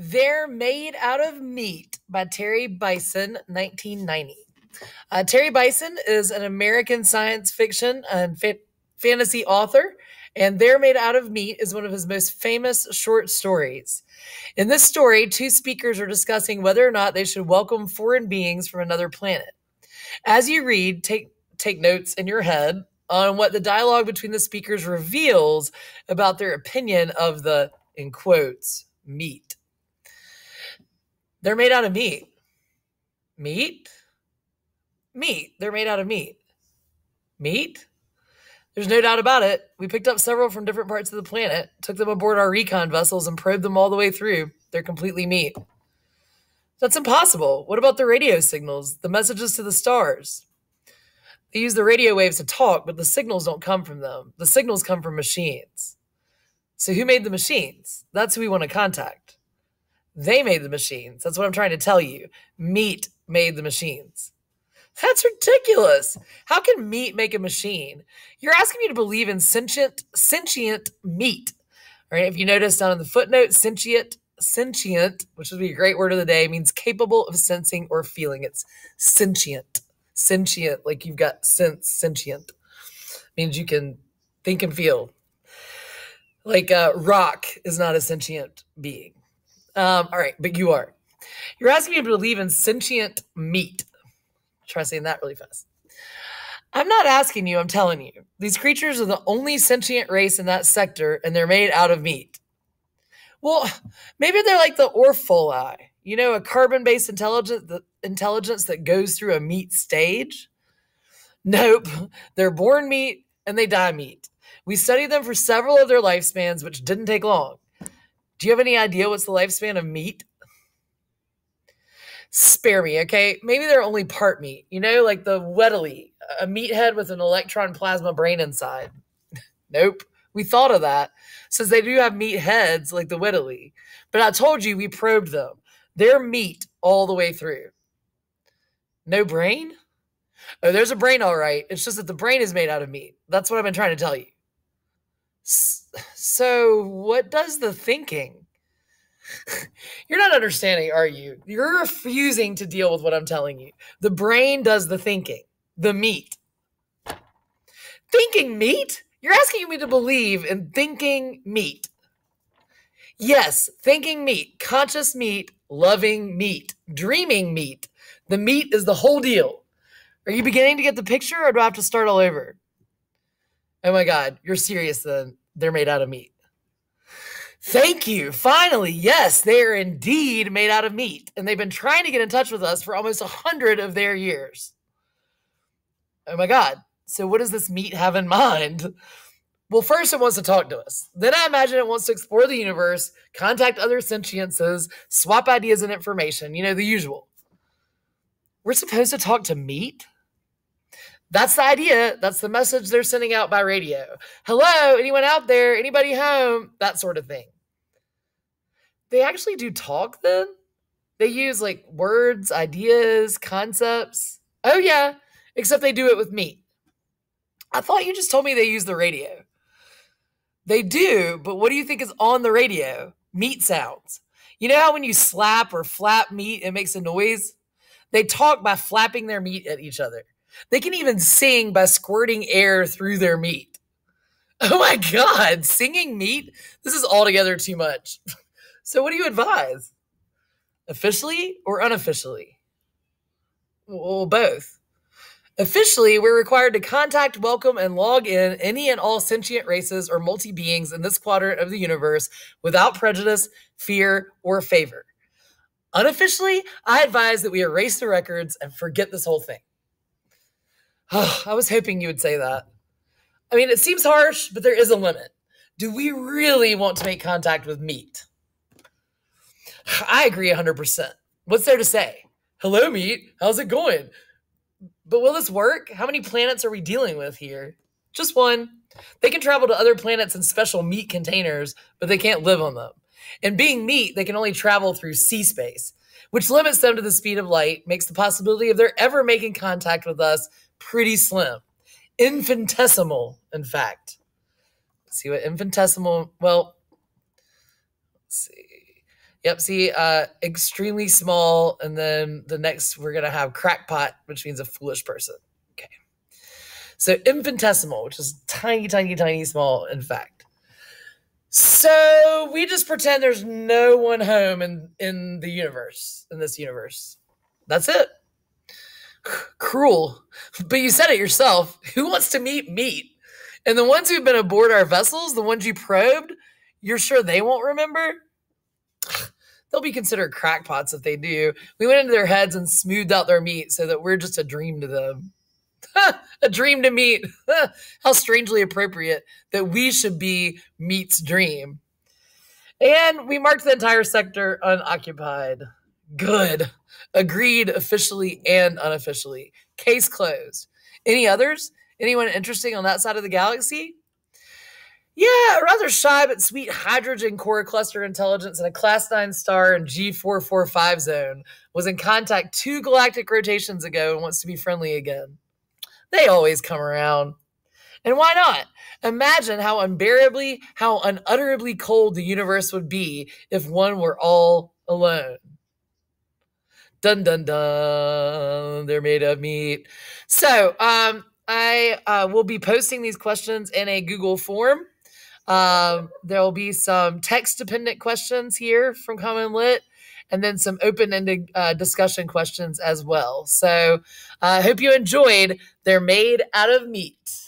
They're Made Out of Meat by Terry Bisson, 1990. Uh, Terry Bisson is an American science fiction and fa- fantasy author, and They're Made Out of Meat is one of his most famous short stories. In this story, two speakers are discussing whether or not they should welcome foreign beings from another planet. As you read, take take notes in your head on what the dialogue between the speakers reveals about their opinion of the in quotes meat. They're made out of meat. Meat? Meat. They're made out of meat. Meat? There's no doubt about it. We picked up several from different parts of the planet, took them aboard our recon vessels, and probed them all the way through. They're completely meat. That's impossible. What about the radio signals, the messages to the stars? They use the radio waves to talk, but the signals don't come from them. The signals come from machines. So who made the machines? That's who we want to contact. They made the machines. That's what I'm trying to tell you. Meat made the machines. That's ridiculous. How can meat make a machine? You're asking me to believe in sentient sentient meat. Right. If you notice down in the footnote, sentient, sentient, which would be a great word of the day, means capable of sensing or feeling. It's sentient. Sentient, like you've got sense, sentient. Means you can think and feel. Like uh, rock is not a sentient being. Um, all right, but you are. You're asking me to believe in sentient meat. Try saying that really fast. I'm not asking you, I'm telling you. These creatures are the only sentient race in that sector, and they're made out of meat. Well, maybe they're like the Orfolei, you know, a carbon-based intelligence that, intelligence that goes through a meat stage. Nope, they're born meat and they die meat. We studied them for several of their lifespans, which didn't take long. Do you have any idea what's the lifespan of meat? Spare me, okay? Maybe they're only part meat, you know, like the Weddilei, a meathead with an electron plasma brain inside. nope, we thought of that since they do have meat heads like the Weddilei. But I told you we probed them. They're meat all the way through. No brain? Oh, there's a brain, all right. It's just that the brain is made out of meat. That's what I've been trying to tell you. So, what does the thinking? You're not understanding, are you? You're refusing to deal with what I'm telling you. The brain does the thinking, the meat. Thinking meat? You're asking me to believe in thinking meat. Yes, thinking meat, conscious meat, loving meat, dreaming meat. The meat is the whole deal. Are you beginning to get the picture or do I have to start all over? Oh my God, you're serious then. They're made out of meat. Thank you. Finally, yes, they are indeed made out of meat. And they've been trying to get in touch with us for almost a hundred of their years. Oh my God. So, what does this meat have in mind? Well, first, it wants to talk to us. Then, I imagine it wants to explore the universe, contact other sentiences, swap ideas and information. You know, the usual. We're supposed to talk to meat? That's the idea. That's the message they're sending out by radio. Hello, anyone out there? Anybody home? That sort of thing. They actually do talk then? They use like words, ideas, concepts. Oh, yeah, except they do it with meat. I thought you just told me they use the radio. They do, but what do you think is on the radio? Meat sounds. You know how when you slap or flap meat, it makes a noise? They talk by flapping their meat at each other. They can even sing by squirting air through their meat. Oh my God, singing meat? This is altogether too much. So, what do you advise? Officially or unofficially? Well, both. Officially, we're required to contact, welcome, and log in any and all sentient races or multi beings in this quadrant of the universe without prejudice, fear, or favor. Unofficially, I advise that we erase the records and forget this whole thing. I was hoping you would say that. I mean, it seems harsh, but there is a limit. Do we really want to make contact with meat? I agree 100%. What's there to say? Hello, meat. How's it going? But will this work? How many planets are we dealing with here? Just one. They can travel to other planets in special meat containers, but they can't live on them. And being meat, they can only travel through C space, which limits them to the speed of light, makes the possibility of their ever making contact with us pretty slim. Infinitesimal, in fact. Let's see what infinitesimal, well, let's see. Yep. See, uh, extremely small, and then the next we're gonna have crackpot, which means a foolish person. Okay. So infinitesimal, which is tiny, tiny, tiny, small. In fact. So we just pretend there's no one home in in the universe in this universe. That's it. Cruel, but you said it yourself. Who wants to meet meat? And the ones who've been aboard our vessels, the ones you probed, you're sure they won't remember? They'll be considered crackpots if they do. We went into their heads and smoothed out their meat so that we're just a dream to them. a dream to meet. How strangely appropriate that we should be meat's dream. And we marked the entire sector unoccupied. Good. Agreed officially and unofficially. Case closed. Any others? Anyone interesting on that side of the galaxy? Yeah, a rather shy but sweet hydrogen core cluster intelligence in a class 9 star in G445 zone was in contact two galactic rotations ago and wants to be friendly again. They always come around. And why not? Imagine how unbearably, how unutterably cold the universe would be if one were all alone. Dun dun dun. They're made of meat. So, um, I uh, will be posting these questions in a Google form. Um, there will be some text dependent questions here from CommonLit and then some open ended uh, discussion questions as well. So I uh, hope you enjoyed. They're made out of meat.